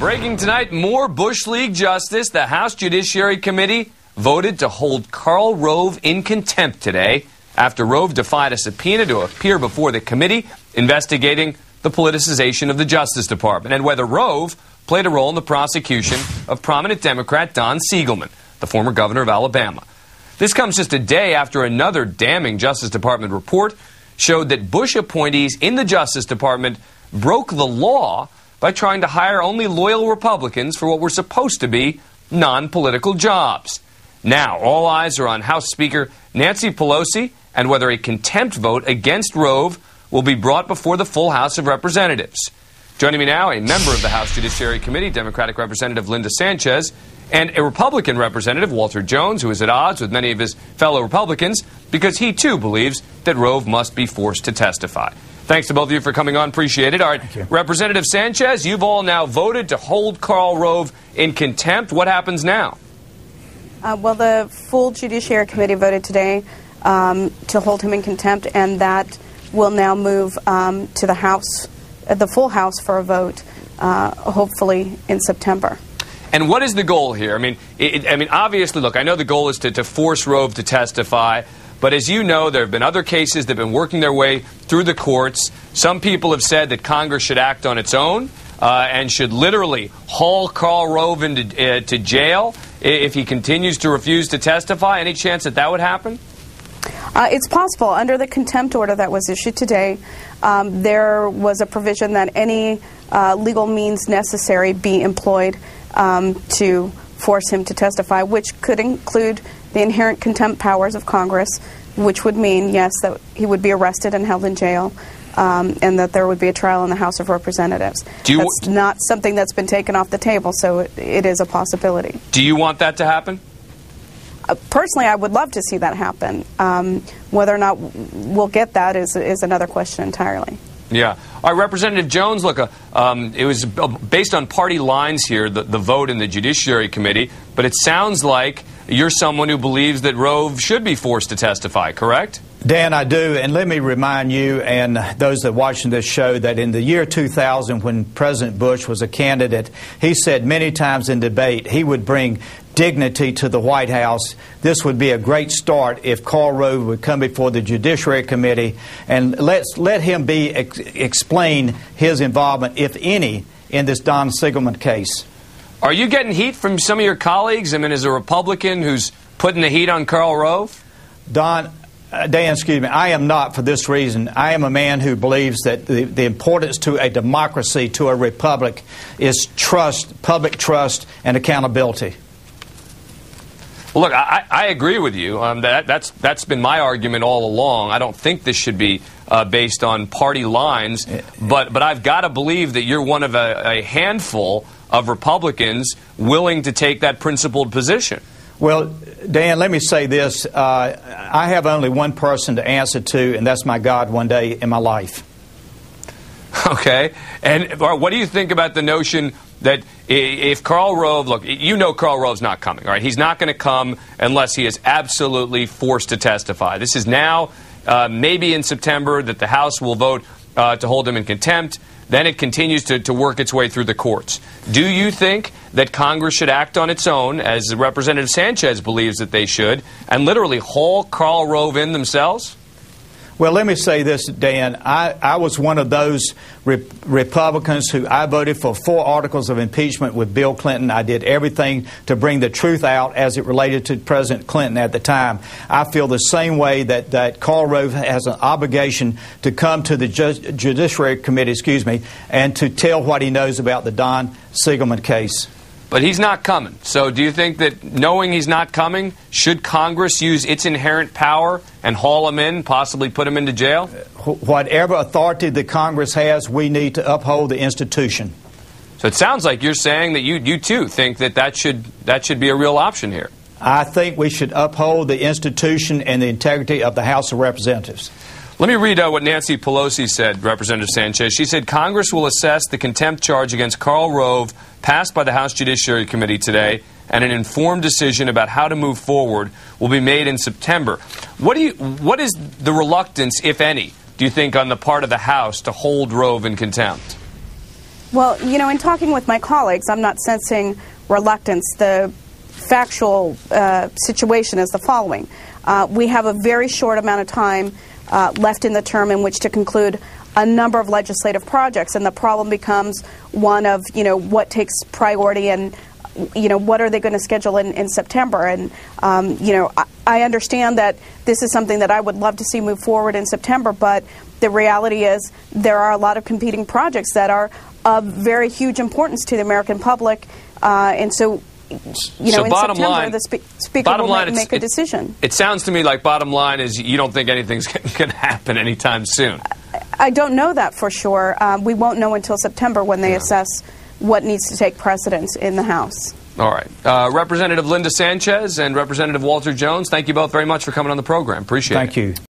Breaking tonight, more Bush League justice. The House Judiciary Committee voted to hold Karl Rove in contempt today after Rove defied a subpoena to appear before the committee investigating the politicization of the Justice Department and whether Rove played a role in the prosecution of prominent Democrat Don Siegelman, the former governor of Alabama. This comes just a day after another damning Justice Department report showed that Bush appointees in the Justice Department broke the law by trying to hire only loyal Republicans for what were supposed to be non political jobs. Now, all eyes are on House Speaker Nancy Pelosi and whether a contempt vote against Rove will be brought before the full House of Representatives. Joining me now, a member of the House Judiciary Committee, Democratic Representative Linda Sanchez, and a Republican representative, Walter Jones, who is at odds with many of his fellow Republicans because he too believes that Rove must be forced to testify. Thanks to both of you for coming on. Appreciate it. All right, Representative Sanchez, you've all now voted to hold Karl Rove in contempt. What happens now? Uh, well, the full Judiciary Committee voted today um, to hold him in contempt, and that will now move um, to the House, uh, the full House, for a vote, uh, hopefully in September. And what is the goal here? I mean, it, I mean, obviously, look, I know the goal is to, to force Rove to testify. But as you know, there have been other cases that have been working their way through the courts. Some people have said that Congress should act on its own uh, and should literally haul Karl Rove into uh, to jail if he continues to refuse to testify. Any chance that that would happen? Uh, it's possible. Under the contempt order that was issued today, um, there was a provision that any uh, legal means necessary be employed um, to force him to testify, which could include the inherent contempt powers of Congress, which would mean, yes, that he would be arrested and held in jail. Um, and that there would be a trial in the House of Representatives. Do you, that's not something that's been taken off the table, so it, it is a possibility. Do you want that to happen? Uh, personally, I would love to see that happen. Um, whether or not we'll get that is, is another question entirely. Yeah. All right, Representative Jones, look, uh, um, it was based on party lines here, the, the vote in the Judiciary Committee, but it sounds like you're someone who believes that Rove should be forced to testify, correct? Dan, I do. And let me remind you and those that are watching this show that in the year 2000, when President Bush was a candidate, he said many times in debate he would bring dignity to the White House. This would be a great start if Karl Rove would come before the Judiciary Committee and let's, let him be ex- explain his involvement, if any, in this Don Siegelman case. Are you getting heat from some of your colleagues? I mean, as a Republican who's putting the heat on Karl Rove? Don, uh, Dan, excuse me, I am not for this reason. I am a man who believes that the, the importance to a democracy, to a republic, is trust, public trust, and accountability. Look, I, I agree with you. Um, that, that's, that's been my argument all along. I don't think this should be uh, based on party lines, but, but I've got to believe that you're one of a, a handful of Republicans willing to take that principled position. Well, Dan, let me say this. Uh, I have only one person to answer to, and that's my God one day in my life. Okay. And what do you think about the notion that if Karl Rove, look, you know Karl Rove's not coming, all right? He's not going to come unless he is absolutely forced to testify. This is now, uh, maybe in September, that the House will vote uh, to hold him in contempt. Then it continues to, to work its way through the courts. Do you think that Congress should act on its own, as Representative Sanchez believes that they should, and literally haul Karl Rove in themselves? Well, let me say this, Dan. I, I was one of those re- Republicans who I voted for four articles of impeachment with Bill Clinton. I did everything to bring the truth out as it related to President Clinton at the time. I feel the same way that, that Karl Rove has an obligation to come to the Ju- Judiciary Committee, excuse me, and to tell what he knows about the Don Siegelman case. But he's not coming. So do you think that knowing he's not coming, should Congress use its inherent power and haul him in, possibly put him into jail? Whatever authority the Congress has, we need to uphold the institution. So it sounds like you're saying that you, you too think that that should, that should be a real option here. I think we should uphold the institution and the integrity of the House of Representatives. Let me read uh, what Nancy Pelosi said, Representative Sanchez. She said Congress will assess the contempt charge against Karl Rove passed by the House Judiciary Committee today, and an informed decision about how to move forward will be made in September. What, do you, what is the reluctance, if any, do you think, on the part of the House to hold Rove in contempt? Well, you know, in talking with my colleagues, I'm not sensing reluctance. The factual uh, situation is the following uh, We have a very short amount of time uh, left in the term in which to conclude a number of legislative projects, and the problem becomes one of, you know, what takes priority and you know, what are they going to schedule in, in September? And, um, you know, I, I, understand that this is something that I would love to see move forward in September, but the reality is there are a lot of competing projects that are of very huge importance to the American public. Uh, and so, you know, so in bottom September, line, the spe- Speaker will line, make, make a it, decision. It sounds to me like bottom line is you don't think anything's going to happen anytime soon. I don't know that for sure. Um, we won't know until September when they yeah. assess what needs to take precedence in the House. All right. Uh, Representative Linda Sanchez and Representative Walter Jones, thank you both very much for coming on the program. Appreciate thank it. Thank you.